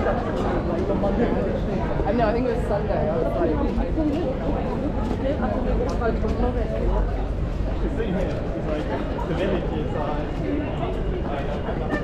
I know, I think it was Sunday. I was like, I here, it's like the village is uh,